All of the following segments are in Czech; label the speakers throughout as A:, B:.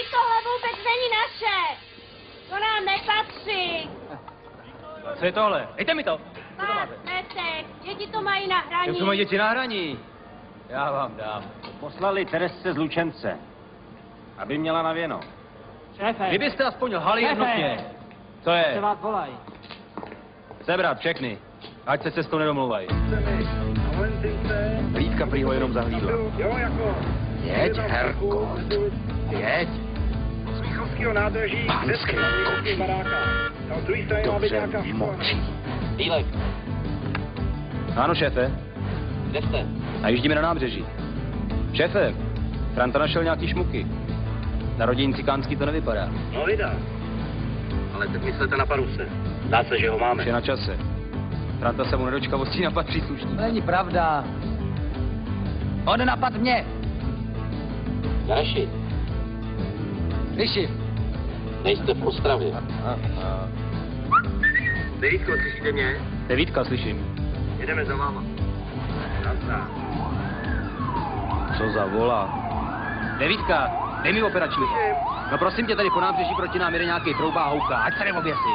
A: Vždyť tohle vůbec není naše. To nám nepatří.
B: Co je tohle? Dejte mi to!
A: Netek, děti to mají na hraní.
B: Jak to mají děti na hraní? Já vám dám.
C: Poslali Teresce z Lučence, aby měla na věno.
D: Šéfe,
B: Kdybyste aspoň lhali
D: Šéfe.
B: jednotně. Co
D: se
B: je?
D: vás volají.
B: Sebrat všechny. Ať se cestou nedomlouvají. Lídka prý ho jenom zahlídla.
E: Jo, jako...
B: Jeď, Herko. Jeď.
E: Výchovského nádraží...
B: Pánský
E: kočí. baráka. Na druhé straně má být nějaká škola.
B: Bílek. Ano, šéfe.
F: Kde jste?
B: Najíždíme na nábřeží. Šéfe, Franta našel nějaký šmuky. Na rodině cikánský to nevypadá.
E: No vydá. Ale teď myslete na paruse. Zdá se, že ho máme.
B: Je na čase. Franta se mu nedočkavostí napad příslušný.
D: To není pravda. On napad mě.
F: Jaraši,
D: Slyším.
F: Nejste v Ostravě.
E: Dejítko, slyšíte mě?
B: To je Vítka, slyším.
E: Jedeme za váma.
B: Co za vola? Devítka, dej mi operační. No prosím tě, tady po nábřeží proti nám jede nějaký trouba a houka. Ať se neoběsí.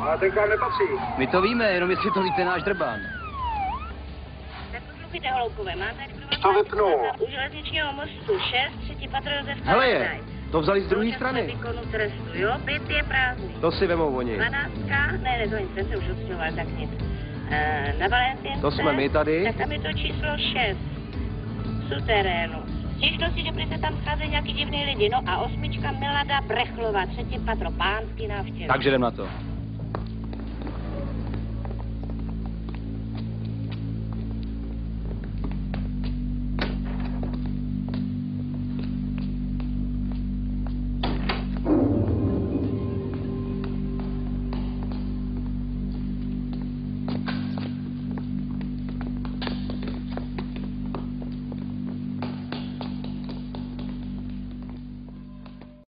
E: Ale ten k vám nepatří.
B: My to víme, jenom jestli to víte náš drbán.
A: Tak poslouchejte, holoubkové, máte
E: To vypnu.
A: U železničního mostu 6, třetí patro Josef
B: Hele je. To vzali z druhé strany.
A: trestu, jo? Byt je prázdný.
B: To si vemou oni.
A: Dvanáctka, ne, ne, to nic, ten se už odstěhoval, tak nic. E, na Valentince,
B: To jsme my tady.
A: Tak tam je to číslo 6. V suterénu. Stěžnosti, že prý se tam scházejí nějaký divný lidi. No a osmička Milada Brechlová, třetí patro, pánský návštěvy.
B: Takže jdem na to.